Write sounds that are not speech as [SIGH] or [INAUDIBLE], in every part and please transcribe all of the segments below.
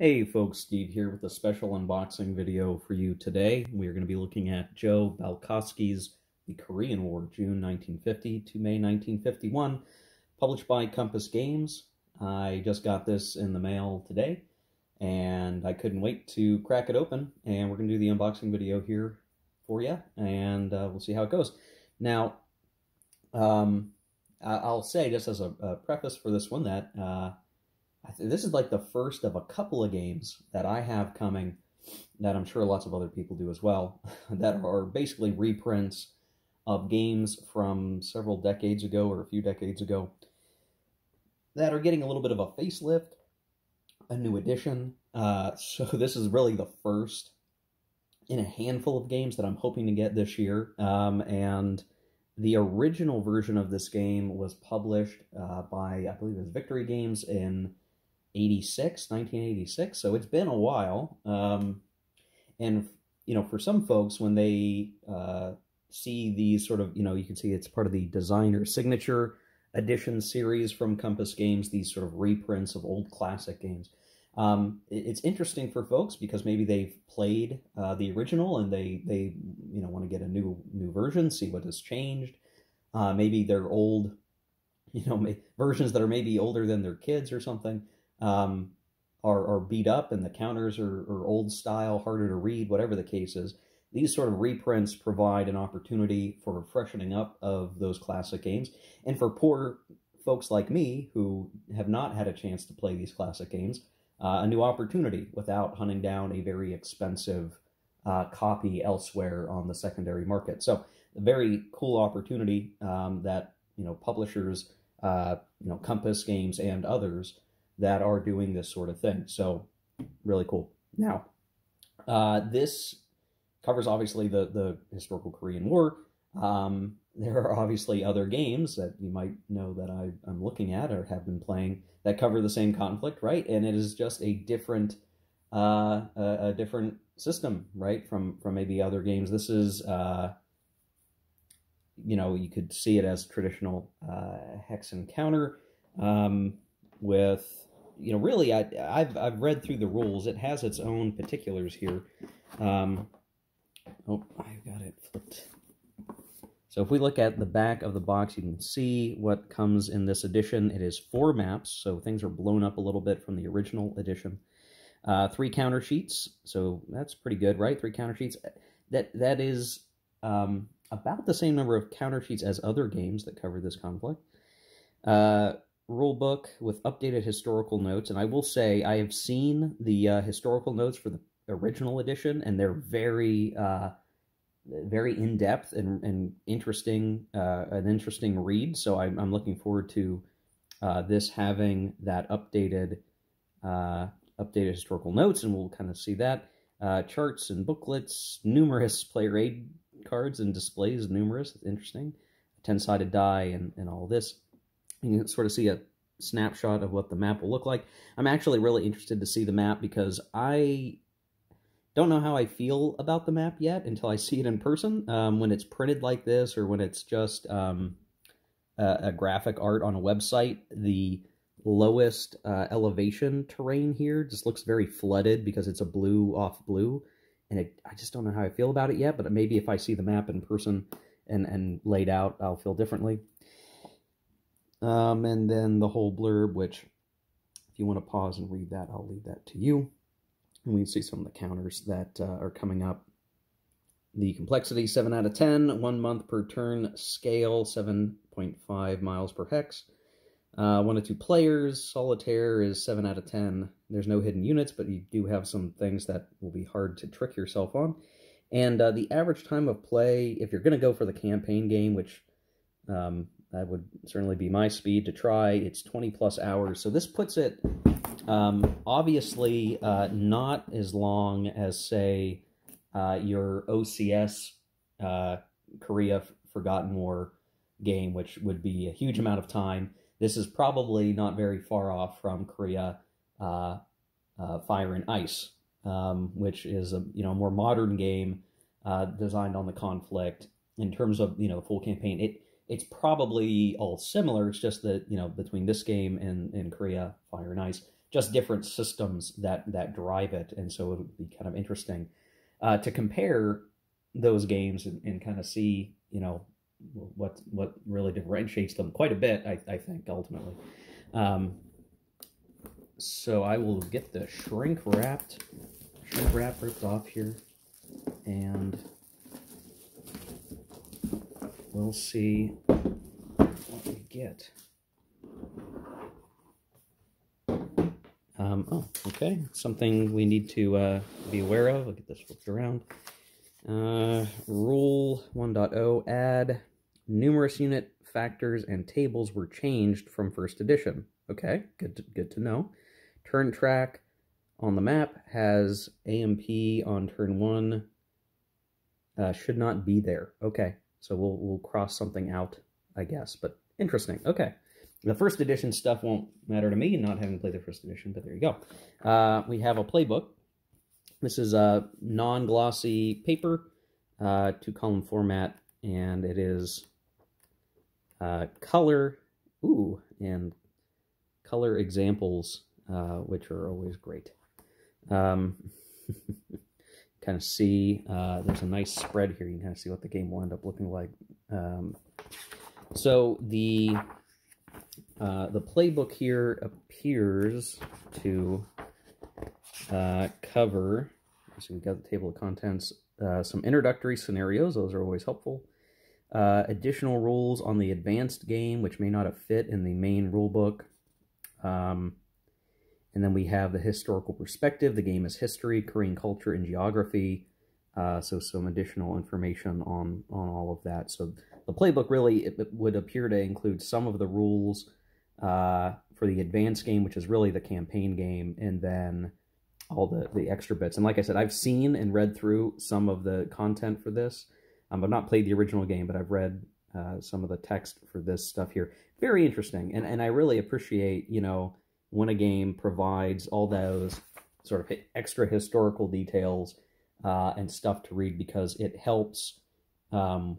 Hey folks, Steve here with a special unboxing video for you today. We are going to be looking at Joe Balkoski's The Korean War, June 1950 to May 1951, published by Compass Games. I just got this in the mail today, and I couldn't wait to crack it open, and we're going to do the unboxing video here for you, and uh, we'll see how it goes. Now, um, I'll say, just as a, a, preface for this one, that uh, this is like the first of a couple of games that I have coming that I'm sure lots of other people do as well, [LAUGHS] that are basically reprints of games from several decades ago or a few decades ago that are getting a little bit of a facelift, a new edition. Uh, [LAUGHS] so this is really the first in a handful of games that I'm hoping to get this year. Um, and the original version of this game was published uh, by, I believe it was Victory Games in 86, 1986. So it's been a while. Um, and, you know, for some folks, when they uh, see these sort of, you know, you can see it's part of the designer signature edition series from Compass Games, these sort of reprints of old classic games. Um, it's interesting for folks because maybe they've played uh, the original and they they you know want to get a new new version, see what has changed. Uh, maybe they're old, you know, versions that are maybe older than their kids or something um, are, are beat up and the counters are, are old style, harder to read, whatever the case is. These sort of reprints provide an opportunity for freshening up of those classic games. And for poor folks like me who have not had a chance to play these classic games, uh, a new opportunity without hunting down a very expensive uh, copy elsewhere on the secondary market. So a very cool opportunity um, that you know publishers, uh, you know Compass Games and others that are doing this sort of thing. So really cool. Now, uh, this covers obviously the, the historical Korean War. Um, [LAUGHS] there are obviously other games that you might know that I, I'm looking at or have been playing that cover the same conflict, right? And it is just a different, uh, a, a different system, right? From from maybe other games. This is, uh, you know, you could see it as traditional uh, hex and counter um, with you know, really, I, have I've read through the rules. It has its own particulars here. Um, oh, I've got it flipped. So if we look at the back of the box, you can see what comes in this edition. It is four maps, so things are blown up a little bit from the original edition. Uh, three counter sheets, so that's pretty good, right? Three counter sheets. That That is um, about the same number of counter sheets as other games that cover this conflict. Uh, rule book with updated historical notes. And I will say I have seen the uh, historical notes for the original edition, and they're very, uh, very in depth and, and interesting, uh, an interesting read. So I'm, I'm looking forward to uh, this having that updated, uh, updated historical notes, and we'll kind of see that. Uh, charts and booklets, numerous [LAUGHS] player aid cards and displays, numerous. Interesting. 10 sided die and, and all this. You can sort of see a snapshot of what the map will look like. I'm actually really interested to see the map because I don't know how I feel about the map yet until I [LAUGHS] see it in person. Um, when it's printed like this or when it's just um, a, a, graphic art on a website, the lowest uh, elevation terrain here just looks very flooded because it's a blue off blue. And it, I just don't know how I feel about it yet, but maybe if I see the map in person and, and laid out, I'll feel differently. Um, and then the whole blurb, which if you want to pause and read that, I'll leave that to you. And we can see some of the counters that uh, are coming up. The complexity, 7 out of 10, 1 month per turn, scale, 7.5 miles per hex. Uh, 1 to 2 players, solitaire is 7 out of 10. There's no hidden units, but you do have some things that will be hard to trick yourself on. And uh, the average time of play, if you're going to go for the campaign game, which um, that would certainly be my speed to try. It's 20 plus hours. So this puts it um, obviously uh, not as long as, say, uh, your OCS uh, Korea Forgotten War game, which would be a huge amount of time. This is probably not very far off from Korea uh, uh, Fire and Ice, um, which is a you know more modern game uh, designed on the conflict in terms of you know the full campaign. It it's probably all similar. It's just that, you know, between this game and, and Korea Fire and Ice, just different systems that that drive it, and so it would be kind of interesting uh, to compare those games and, and kind of see, you know, what what really differentiates them quite a bit. I, I think ultimately. Um, so I will get the shrink wrapped shrink wrap ripped off here, and we'll see what we get. Um, oh, okay. Something we need to uh, be aware of. I'll get this flipped around. Uh, rule 1.0 add numerous unit factors and tables were changed from first edition. Okay, good to, good to know. Turn track on the map has AMP on turn one. Uh, should not be there. Okay, so we'll we'll cross something out, I guess. But interesting. Okay. The first edition stuff won't matter to me, not having played the first edition, but there you go. Uh, we have a playbook. This is a non-glossy paper, uh, two-column format, and it is uh, color, ooh, and color examples, uh, which are always great. Um, [LAUGHS] kind of see, uh, there's a nice spread here. You can kind of see what the game will end up looking like. Um, so the uh, the playbook here appears to uh, cover, so we've got the table of contents, uh, some introductory scenarios, those are always helpful. Uh, additional rules on the advanced game, which may not have fit in the main rulebook. Um, and then we have the historical perspective. The game is history, Korean culture, and geography. Uh, so some additional information on, on all of that. So the playbook really it, it would appear to include some of the rules uh, for the advanced game, which is really the campaign game, and then all the, the extra bits. And like I said, I've seen and read through some of the content for this. Um, I've not played the original game, but I've read uh, some of the text for this stuff here. Very interesting, and and I really appreciate you know when a game provides all those sort of extra historical details uh, and stuff to read because it helps. Um,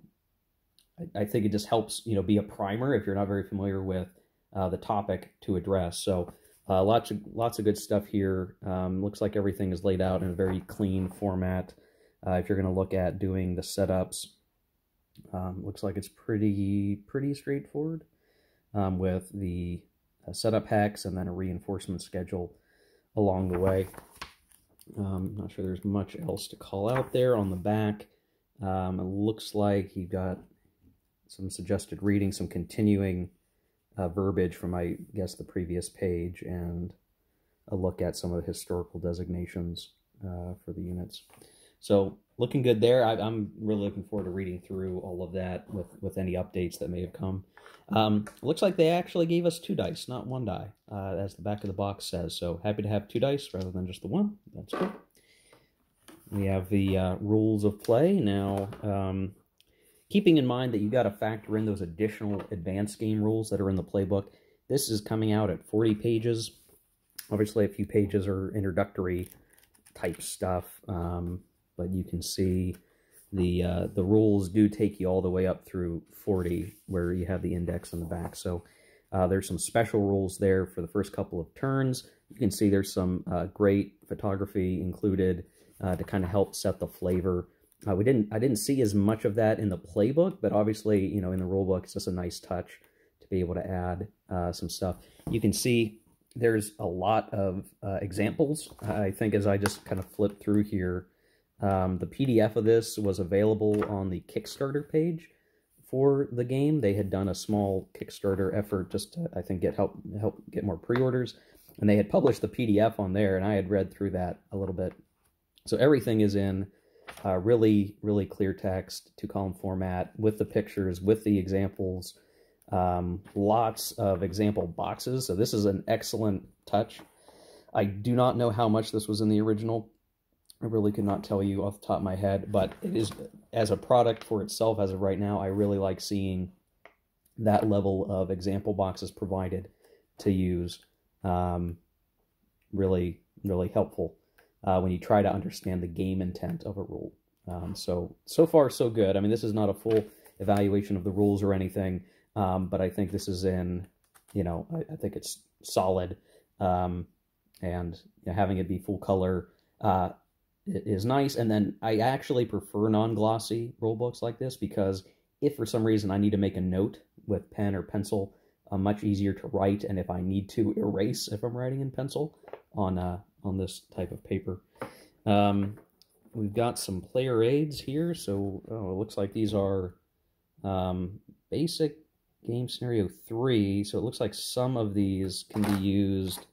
I, I, think it just helps you know be a primer if you're not very familiar with uh, the topic to address. So uh, lots of lots of good stuff here. Um, looks like everything is laid out in a very clean format. Uh, if you're going to look at doing the setups, um, looks like it's pretty pretty straightforward um, with the uh, setup hex and then a reinforcement schedule along the way. Um, not sure there's much else to call out there on the back. Um, it looks like you got some suggested reading, some continuing uh, verbiage from, I guess, the previous page, and a look at some of the historical designations uh, for the units. So looking good there. I, am really looking forward to reading through all of that with, with any updates that may have come. Um, looks like they actually gave us two dice, not one die, uh, as the back of the box says. So happy to have two dice rather than just the one. That's good. We have the uh, rules of play. Now, um, keeping in mind that you got to factor in those additional advanced game rules that are in the playbook. This is coming out at 40 pages. Obviously, a few pages are introductory type stuff, um, but you can see the uh, the rules do take you all the way up through 40, where you have the index on the back. So uh, there's some special rules there for the first couple of turns. You can see there's some uh, great photography included uh, to kind of help set the flavor uh, we didn't, I didn't see as much of that in the playbook, but obviously, you know, in the rulebook, it's just a nice touch to be able to add uh, some stuff. You can see there's a lot of examples. I think as I just kind of flip through here, um, the PDF of this was available on the Kickstarter page for the game. They had done a small Kickstarter effort just to, I think, get help help get more pre-orders, and they had published the PDF on there, and I had read through that a little bit. So everything is in uh, really, really clear text, two column format with the pictures, with the examples, um, lots of example boxes. So this is an excellent touch. I do not know how much this was in the original. I really could not tell you off the top of my head, but it is as a product for itself as of right now. I really like seeing that level of example boxes provided to use. Um, really, really helpful uh, when you try to understand the game intent of a rule. Um, so, so far, so good. I mean, this is not a full evaluation of the rules or anything, um, but I think this is in, you know, I, I think it's solid. Um, and you know, having it be full color uh, is nice. And then I actually prefer non-glossy rule books like this because if for some reason I need to make a note with pen or pencil, uh, much easier to write, and if I need to erase if I'm writing in pencil on uh, on this type of paper. Um, we've got some player aids here, so oh, it looks like these are um, basic game scenario 3, so it looks like some of these can be used,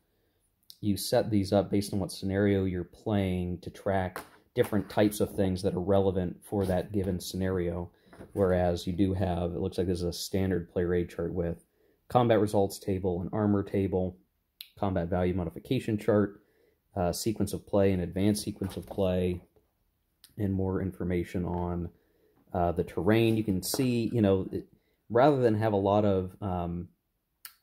you set these up based on what scenario you're playing to track different types of things that are relevant for that given scenario, whereas you do have, it looks like this is a standard player aid chart with combat results table, an armor table, combat value modification chart, uh, sequence of play and advanced sequence of play, and more information on uh, the terrain. You can see, you know, it, rather than have a lot of, um,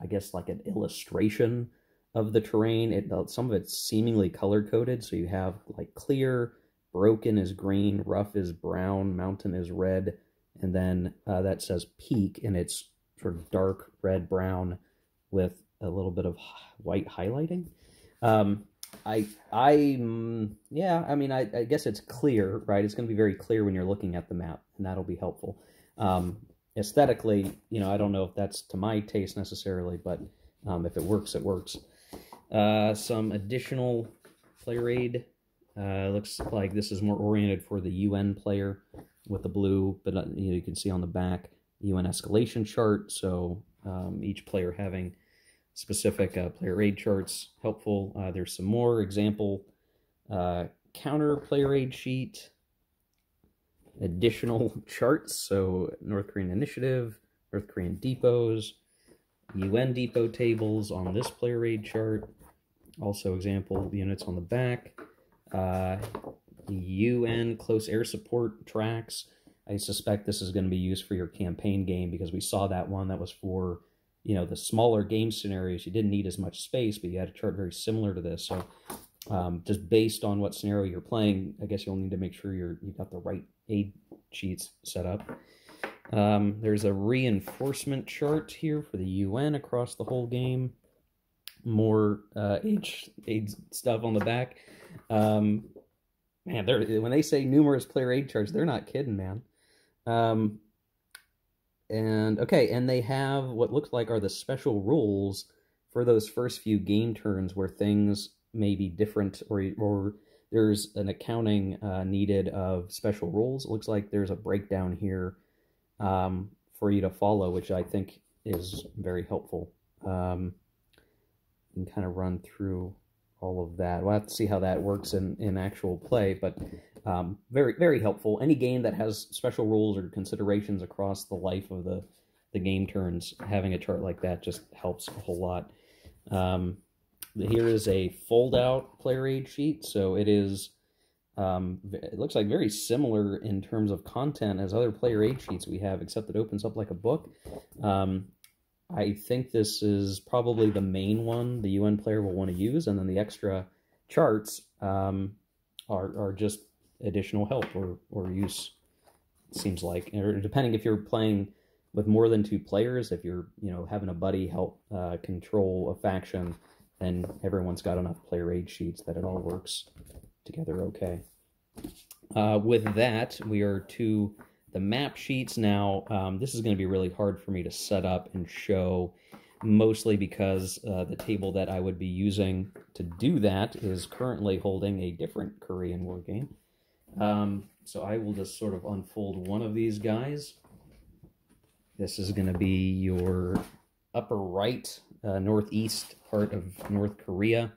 I guess, like an illustration of the terrain, it some of it's seemingly color coded. So you have like clear, broken is green, rough is brown, mountain is red, and then uh, that says peak, and it's sort of dark red brown with a little bit of white highlighting. Um, I, I, mm, yeah, I mean, I, I, guess it's clear, right? It's going to be very clear when you're looking at the map, and that'll be helpful. Um, aesthetically, you know, I don't know if that's to my taste necessarily, but um, if it works, it works. Uh, some additional player aid. Uh, looks like this is more oriented for the UN player with the blue, but uh, you, know, you can see on the back UN escalation chart. So um, each player having specific uh, player aid charts helpful. Uh, there's some more example uh, counter player aid sheet additional [LAUGHS] charts. So North Korean initiative, North Korean depots, UN depot tables on this player aid chart. Also example units on the back. Uh, UN close air support tracks. I suspect this is going to be used for your campaign game because we saw that one that was for, you know, the smaller game scenarios. You didn't need as much space, but you had a chart very similar to this. So um, just based on what scenario you're playing, I guess you'll need to make sure you're you've got the right aid sheets set up. Um, there's a reinforcement chart here for the UN across the whole game. More uh, aid, aid stuff on the back. Um, man, they're, when they say numerous player aid charts, they're not kidding, man. Um, and okay, and they have what looks like are the special rules for those first few game turns where things may be different or or there's an accounting uh, needed of special rules. It looks like there's a breakdown here um, for you to follow, which I think is very helpful. Um, can kind of run through all of that. We'll have to see how that works in, in actual play, but um, very, very helpful. Any game that has special rules or considerations across the life of the, the game turns, having a chart like that just helps a whole lot. Um, here is a fold-out player aid sheet, so it is, um, it looks like very similar in terms of content as other player aid sheets we have, except it opens up like a book. Um, I think this is probably the main one the UN player will want to use, and then the extra charts um, are, are just additional help or, or use, seems like. Or depending if you're playing with more than two players, if you're, you know, having a buddy help uh, control a faction, then everyone's got enough player aid sheets that it all works together okay. Uh, with that, we are to the map sheets now. Um, this is going to be really hard for me to set up and show, mostly because uh, the table that I would be using to do that is currently holding a different Korean War game. Um, so I will just sort of unfold one of these guys. This is going to be your upper right, uh, northeast part of North Korea.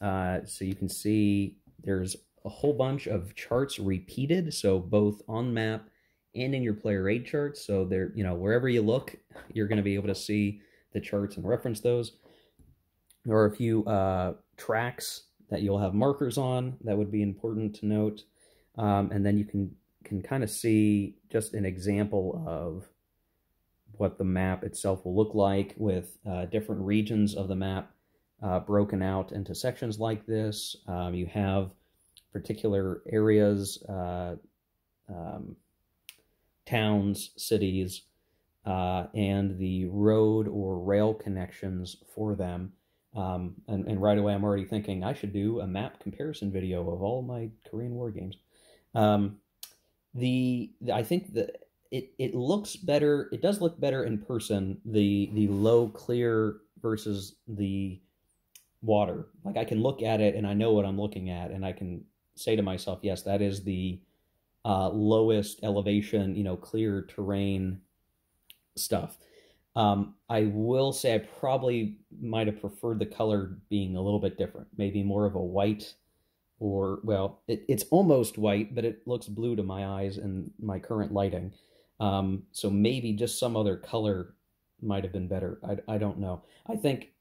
Uh, so you can see there's a whole bunch of charts repeated, so both on map and in your player aid charts. So there, you know, wherever you look, you're going to be able to see the charts and reference those. There are a few uh, tracks that you'll have markers on that would be important to note. Um, and then you can can kind of see just an example of what the map itself will look like with uh, different regions of the map uh, broken out into sections like this. Um, you have particular areas, uh, um, towns, cities, uh, and the road or rail connections for them. Um, and, and right away, I'm already thinking I should do a map comparison video of all my Korean War games. Um, the, I think that it it looks better. It does look better in person. The the low clear versus the water. Like I can look at it and I know what I'm looking at, and I can say to myself, yes, that is the uh, lowest elevation, you know, clear terrain stuff. Um, I will say I probably might have preferred the color being a little bit different, maybe more of a white or, well, it, it's almost white, but it looks blue to my eyes and my current lighting. Um, so maybe just some other color might have been better. I, I don't know. I think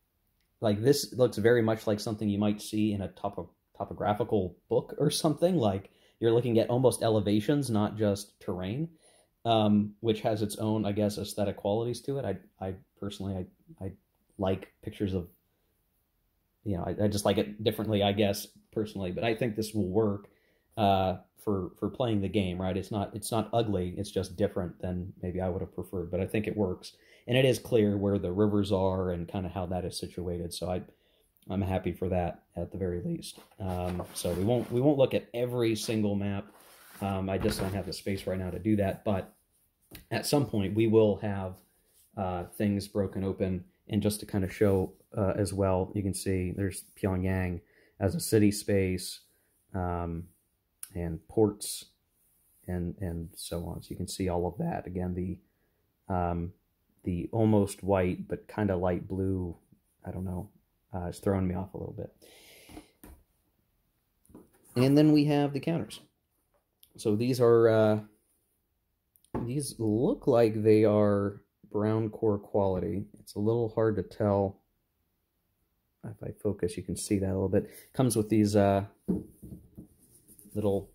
like this looks very much like something you might see in a topo topographical book or something. Like you're looking at almost elevations, not just terrain um, which has its own, I guess, aesthetic qualities to it. I, I personally, I, I like pictures of, you know, I, I just like it differently, I guess, personally. But I think this will work uh, for for playing the game, right? It's not it's not ugly. It's just different than maybe I would have preferred. But I think it works, and it is clear where the rivers are and kind of how that is situated. So I. I'm happy for that at the very least. Um, so we won't we won't look at every single map. Um, I just don't have the space right now to do that. But at some point we will have uh, things broken open. And just to kind of show uh, as well, you can see there's Pyongyang as a city space um, and ports and and so on. So you can see all of that. Again, the um, the almost white but kind of light blue, I don't know, uh, is throwing me off a little bit. And then we have the counters. So these are uh, these look like they are brown core quality. It's a little hard to tell. If I focus, you can see that a little bit. Comes with these uh, little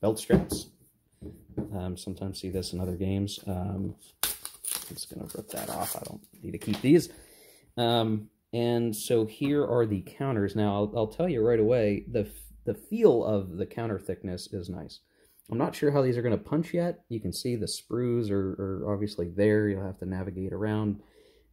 belt straps. Um, sometimes see this in other games. Um, I'm just going to rip that off. I don't need to keep these. Um, and so here are the counters. Now, I'll, I'll tell you right away, the, the feel of the counter thickness is nice. I'm not sure how these are going to punch yet. You can see the sprues are, are obviously there. You'll have to navigate around.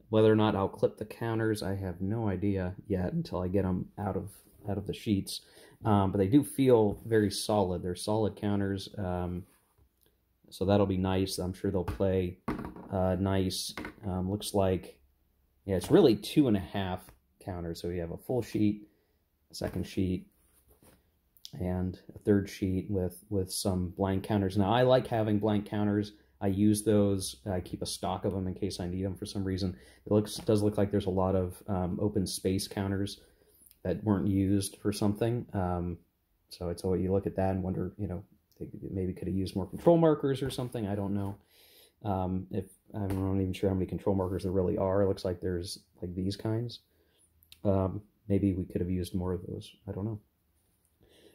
Whether or not I'll clip the counters, I have no idea yet until I get them out of out of the sheets. Um, but they do feel very solid. They're solid counters, um, so that'll be nice. I'm sure they'll play uh, nice. Um, looks like, yeah, it's really two and a half counters. So you have a full sheet, second sheet, and a third sheet with with some blank counters. Now I like having blank counters. I use those. I keep a stock of them in case I need them for some reason. It looks does look like there's a lot of um, open space counters that weren't used for something. Um, so it's always you look at that and wonder, you know, maybe could have used more control markers or something. I don't know. Um, if I'm not even sure how many control markers there really are. It looks like there's like these kinds. Um, maybe we could have used more of those. I don't know.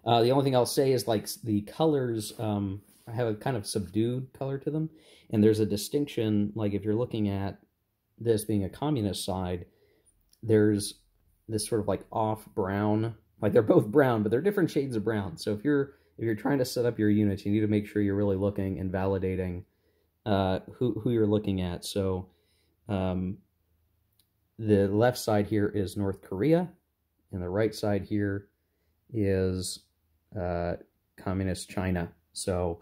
Uh, the only thing I'll say is like the colors um, have a kind of subdued color to them. And there's a distinction, like if you're looking at this being a communist side, there's this sort of like off brown, like they're both brown, but they're different shades of brown. So if you're if you're trying to set up your units, you need to make sure you're really looking and validating uh, who, who you're looking at. So um, the left side here is North Korea, and the right side here is uh, communist China. So,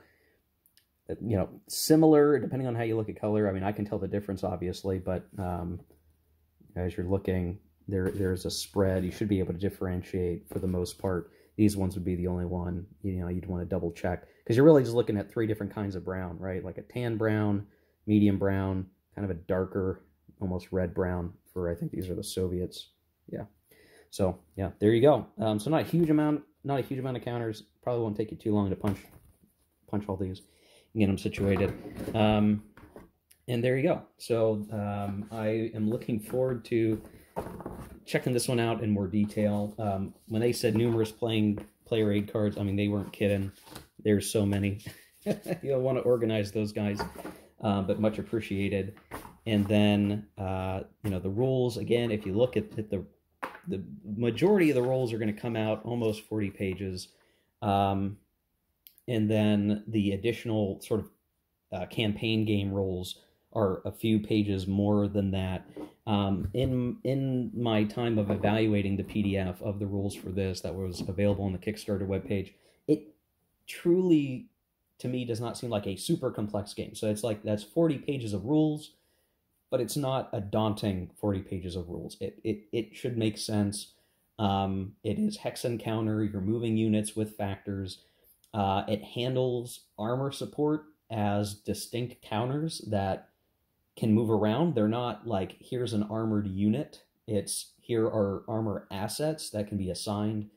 you know, similar depending on how you look at color. I mean, I can tell the difference obviously, but um, as you're looking, there there's a spread. You should be able to differentiate for the most part. These ones would be the only one, you know, you'd want to double check because you're really just looking at three different kinds of brown, right? Like a tan brown, medium brown, kind of a darker, almost red brown for, I think these are the Soviets. Yeah. So yeah, there you go. Um, so not a huge amount not a huge amount of counters. Probably won't take you too long to punch punch all these and get them situated. Um, and there you go. So um, I am looking forward to checking this one out in more detail. Um, when they said numerous playing player aid cards, I mean, they weren't kidding. There's so many. [LAUGHS] You'll want to organize those guys, uh, but much appreciated. And then, uh, you know, the rules, again, if you look at, at the the majority of the roles are going to come out almost 40 pages. Um, and then the additional sort of uh, campaign game roles are a few pages more than that. Um, in in my time of evaluating the PDF of the rules for this that was available on the Kickstarter webpage, it truly to me does not seem like a super complex game. So it's like that's 40 pages of rules, but it's not a daunting 40 pages of rules. It it it should make sense. Um, it is hex encounter. You're moving units with factors. Uh, it handles armor support as distinct counters that can move around. They're not like here's an armored unit. It's here are armor assets that can be assigned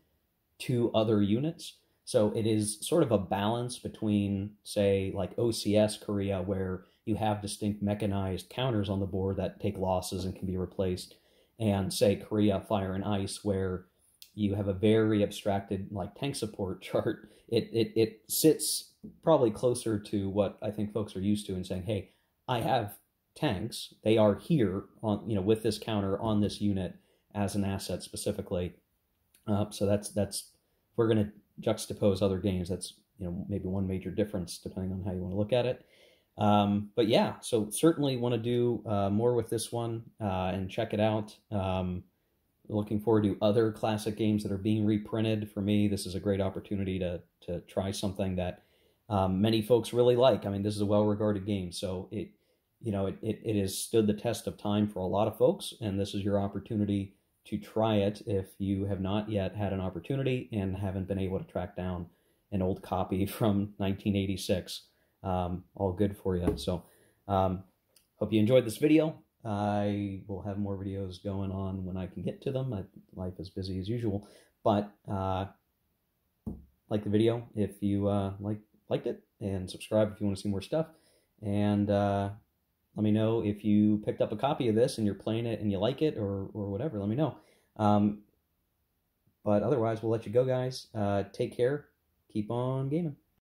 to other units. So it is sort of a balance between, say, like OCS Korea, where you have distinct mechanized counters on the board that take losses and can be replaced, and say Korea Fire and Ice, where you have a very abstracted like tank support [LAUGHS] chart. It it it sits probably closer to what I think folks are used to in saying, hey, I have tanks. They are here on you know with this counter on this unit as an asset specifically. Uh, so that's that's we're going to juxtapose other games. That's you know maybe one major difference depending on how you want to look at it. Um, but yeah, so certainly want to do uh, more with this one uh, and check it out. Um, looking forward to other classic games that are being reprinted. For me, this is a great opportunity to to try something that um, many folks really like. I mean, this is a well-regarded game, so it you know it, it, it has stood the test of time for a lot of folks, and this is your opportunity to try it if you have not yet had an opportunity and haven't been able to track down an old copy [LAUGHS] from 1986. Um, all good for you. So, um, hope you enjoyed this video. I will have more videos going on when I can get to them. I, life is busy as usual, but uh, like the video if you uh, like liked it, and subscribe if you want to see more stuff. And uh, let me know if you picked up a copy of this and you're playing it and you like it or, or whatever. Let me know. Um, but otherwise, we'll let you go, guys. Uh, take care. Keep on gaming.